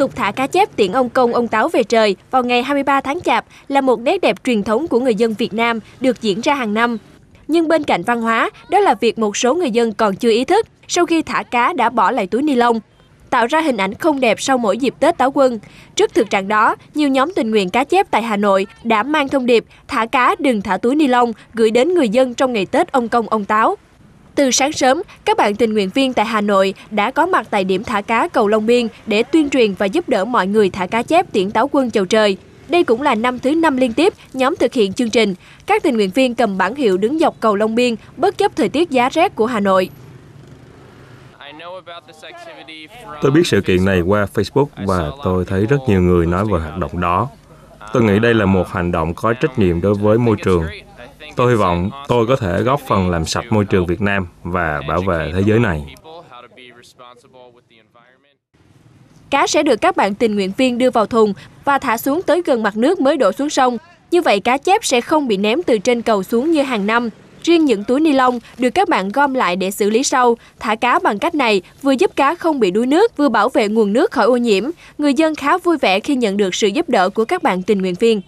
tục thả cá chép tiễn ông công ông táo về trời vào ngày 23 tháng Chạp là một nét đẹp truyền thống của người dân Việt Nam được diễn ra hàng năm. Nhưng bên cạnh văn hóa, đó là việc một số người dân còn chưa ý thức sau khi thả cá đã bỏ lại túi ni lông, tạo ra hình ảnh không đẹp sau mỗi dịp Tết Táo Quân. Trước thực trạng đó, nhiều nhóm tình nguyện cá chép tại Hà Nội đã mang thông điệp thả cá đừng thả túi ni lông gửi đến người dân trong ngày Tết ông công ông táo. Từ sáng sớm, các bạn tình nguyện viên tại Hà Nội đã có mặt tại điểm thả cá cầu Long Biên để tuyên truyền và giúp đỡ mọi người thả cá chép tiễn táo quân chầu trời. Đây cũng là năm thứ năm liên tiếp nhóm thực hiện chương trình. Các tình nguyện viên cầm bản hiệu đứng dọc cầu Long Biên bất chấp thời tiết giá rét của Hà Nội. Tôi biết sự kiện này qua Facebook và tôi thấy rất nhiều người nói về hoạt động đó. Tôi nghĩ đây là một hành động có trách nhiệm đối với môi trường. Tôi hy vọng tôi có thể góp phần làm sạch môi trường Việt Nam và bảo vệ thế giới này. Cá sẽ được các bạn tình nguyện viên đưa vào thùng và thả xuống tới gần mặt nước mới đổ xuống sông. Như vậy cá chép sẽ không bị ném từ trên cầu xuống như hàng năm. Riêng những túi ni lông được các bạn gom lại để xử lý sau. Thả cá bằng cách này vừa giúp cá không bị đuối nước, vừa bảo vệ nguồn nước khỏi ô nhiễm. Người dân khá vui vẻ khi nhận được sự giúp đỡ của các bạn tình nguyện viên.